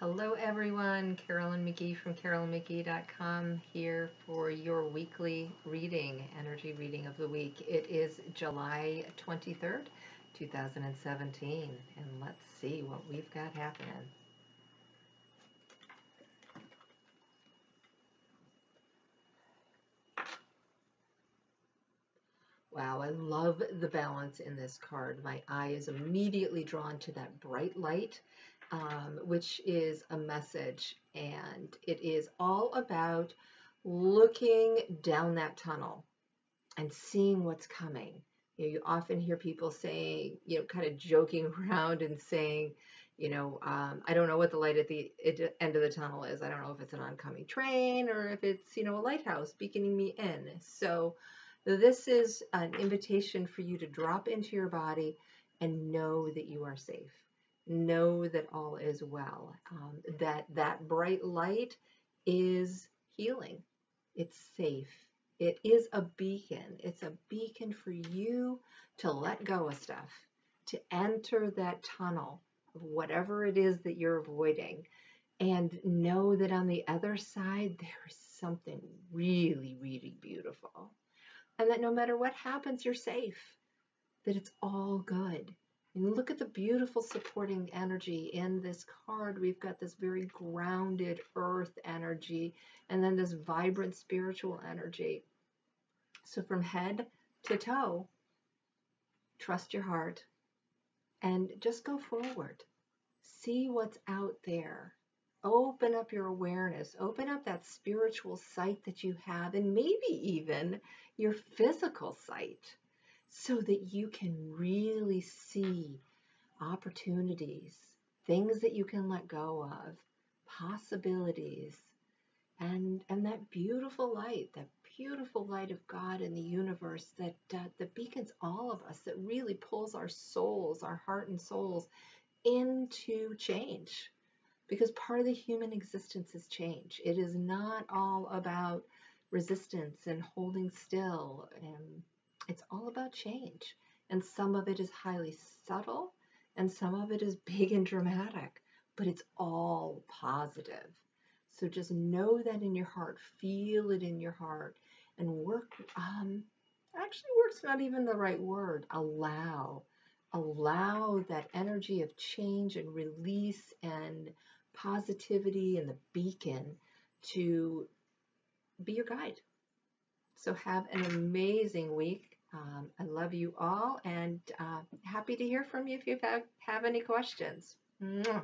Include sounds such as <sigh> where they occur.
Hello everyone, Carolyn McGee from carolynmcgee.com here for your weekly reading, energy reading of the week. It is July 23rd, 2017, and let's see what we've got happening. Wow, I love the balance in this card. My eye is immediately drawn to that bright light um, which is a message, and it is all about looking down that tunnel and seeing what's coming. You, know, you often hear people saying, you know, kind of joking <laughs> around and saying, you know, um, I don't know what the light at the end of the tunnel is. I don't know if it's an oncoming train or if it's, you know, a lighthouse beaconing me in. So this is an invitation for you to drop into your body and know that you are safe know that all is well. Um, that that bright light is healing. It's safe. It is a beacon. It's a beacon for you to let go of stuff, to enter that tunnel of whatever it is that you're avoiding, and know that on the other side there is something really, really beautiful. And that no matter what happens, you're safe. That it's all good and look at the beautiful supporting energy in this card. We've got this very grounded earth energy and then this vibrant spiritual energy. So from head to toe, trust your heart and just go forward. See what's out there. Open up your awareness. Open up that spiritual sight that you have and maybe even your physical sight so that you can really see opportunities, things that you can let go of, possibilities, and and that beautiful light, that beautiful light of God in the universe that uh, that beacons all of us, that really pulls our souls, our heart and souls into change. Because part of the human existence is change. It is not all about resistance and holding still and it's all about change. And some of it is highly subtle and some of it is <laughs> big and dramatic, but it's all positive. So just know that in your heart, feel it in your heart, and work. Um, actually, work's not even the right word. Allow, allow that energy of change and release and positivity and the beacon to be your guide. So have an amazing week. Um, I love you all and uh, happy to hear from you if you have, have any questions. Mwah.